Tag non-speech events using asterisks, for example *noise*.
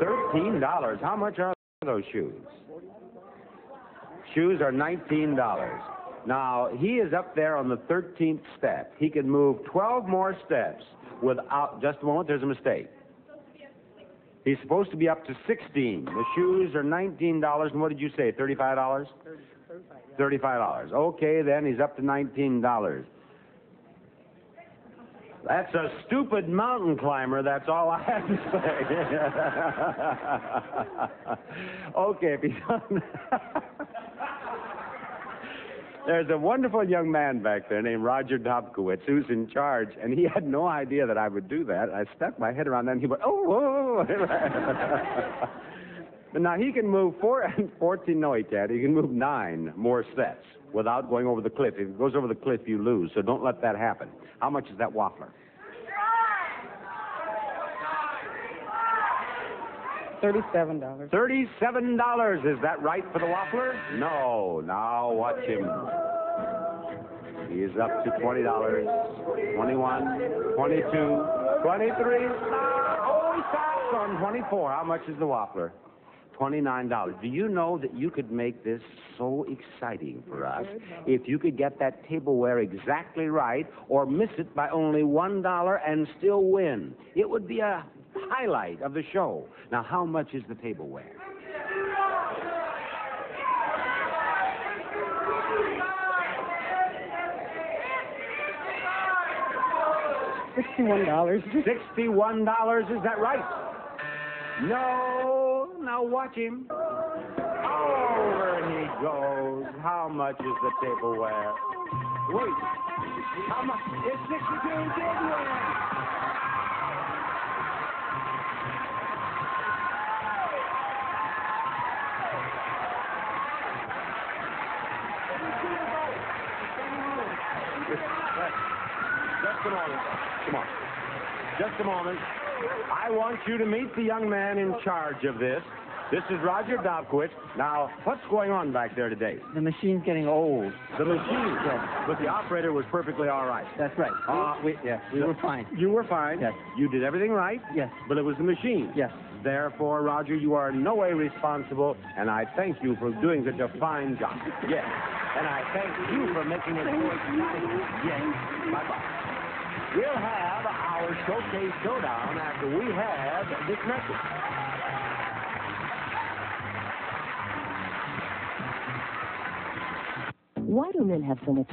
Thirteen dollars. How much are those shoes? Shoes are nineteen dollars. Now he is up there on the thirteenth step. He can move twelve more steps without. Just a moment. There's a mistake. He's supposed to be up to sixteen. The shoes are nineteen dollars. And what did you say? Thirty-five dollars. Thirty-five dollars. Okay, then he's up to nineteen dollars. That's a stupid mountain climber. That's all I have to say. *laughs* okay, if he's *laughs* on. There's a wonderful young man back there named Roger Dobkowitz who's in charge, and he had no idea that I would do that. I stuck my head around that, and he went, oh, whoa. but *laughs* now he can move four and 14, no, he can't. He can move nine more steps without going over the cliff. If he goes over the cliff, you lose, so don't let that happen. How much is that waffler? Thirty-seven dollars. Thirty-seven dollars. Is that right for the waffler? No. Now watch him. He is up to twenty dollars. Twenty-one, twenty-two, twenty-three. Oh, he stops on twenty-four. How much is the waffler? Twenty-nine dollars. Do you know that you could make this so exciting for us if you could get that tableware exactly right, or miss it by only one dollar and still win? It would be a highlight of the show. Now, how much is the tableware? Sixty-one dollars. Sixty-one dollars, is that right? No, now watch him. Over he goes. How much is the tableware? Wait, how much? It's sixty-two. Did win. Just a moment. Come on. Just a moment. I want you to meet the young man in charge of this. This is Roger Dobkowitz. Now, what's going on back there today? The machine's getting old. The machine. Yes. But the operator was perfectly all right. That's right. Uh, we, yeah, we were fine. You were fine. Yes. You did everything right. Yes. But it was the machine. Yes. Therefore, Roger, you are in no way responsible, and I thank you for doing such a fine job. Yes. And I thank you for making it work. Yes. Bye-bye. We'll have our showcase showdown after we have this message. Why do men have so much